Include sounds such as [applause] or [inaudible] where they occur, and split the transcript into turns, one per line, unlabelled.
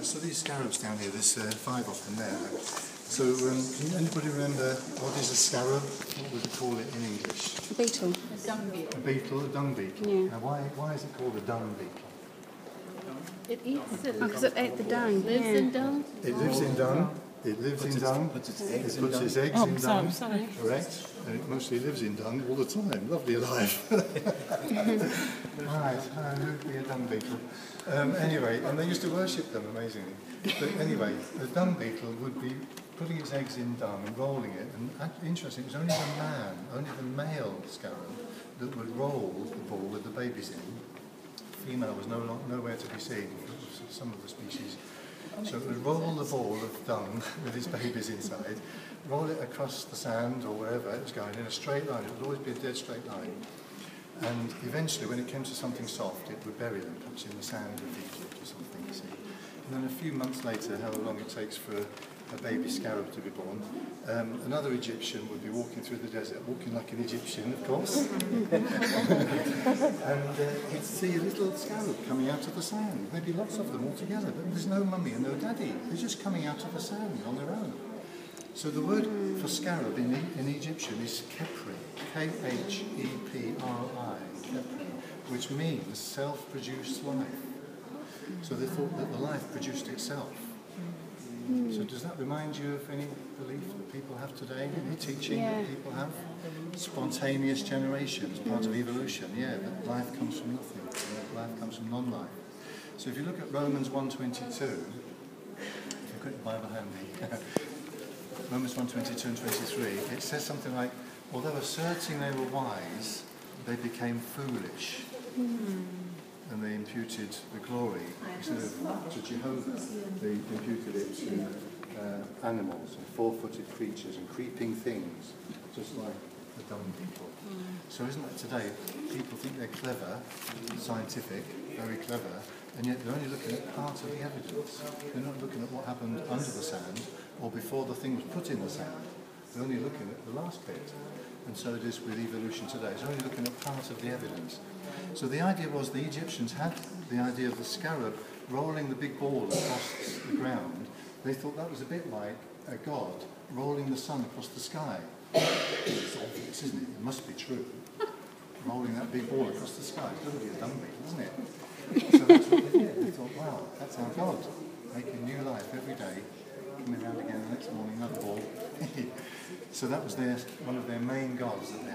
Right, so these scarabs down here, there's uh, five of them there. So, um, can anybody remember what is a scarab? What would you call it in English?
A beetle.
A dung beetle, a beetle, a dung beetle.
Yeah.
Now, why, why is it called a dung beetle?
It eats it.
Oh, because it ate the dung.
Lives
yeah.
in dung.
It lives in dung. It lives in dung.
puts its
It
eggs in
puts
dung.
its eggs
Oh,
in
sorry,
dung.
sorry.
Correct. And it mostly lives in dung all the time. Lovely life. [laughs] right, who would be a dung beetle? Um, anyway, and they used to worship them amazingly. But anyway, the dung beetle would be putting its eggs in dung and rolling it. And act- interesting, it was only the man, only the male scarab, that would roll the ball with the babies in. Female was no nowhere to be seen. Some of the species. So we roll the ball of dung with its babies inside, roll it across the sand or wherever it was going in a straight line. It would always be a dead straight line. And eventually, when it came to something soft, it would bury them, perhaps in the sand of Egypt or something, you see. And then a few months later, however long it takes for a baby scarab to be born, um, another Egyptian would be walking through the desert, walking like an Egyptian, of course. [laughs] and uh, he'd see a little scarab coming out of the sand, maybe lots of them all together, but there's no mummy and no daddy. They're just coming out of the sand on their own. So the word for scarab in, in Egyptian is Khepri, K-H-E-P-R-I, Khepri, which means self-produced life. So they thought that the life produced itself. Mm. So does that remind you of any belief that people have today, any teaching
Yeah.
that people have? Spontaneous generation is part of mm. evolution, yeah, that life comes from nothing, life comes from non-life. So if you look at Romans 1.22, if you've got your Bible handy, [laughs] Romans 1.22 and 23, it says something like, although asserting they were wise, they became foolish. Mm. and they imputed the glory instead of to Jehovah. They imputed it to uh, animals and four-footed creatures and creeping things, just like the dumb people. Hmm. So isn't that today? People think they're clever, scientific, very clever, and yet they're only looking at part of the evidence. They're not looking at what happened under the sand or before the thing was put in the sand. They're only looking at the last bit. And so it is with evolution today. It's only looking at part of the evidence. So the idea was the Egyptians had the idea of the scarab rolling the big ball across the ground. They thought that was a bit like a god rolling the sun across the sky. It's obvious, isn't it? It must be true. Rolling that big ball across the sky. It's got to be a beetle, isn't it? So that's what they did. They thought, wow, that's our God. Making new life every day. Coming around again the next morning. So that was their, one of their main gods that they.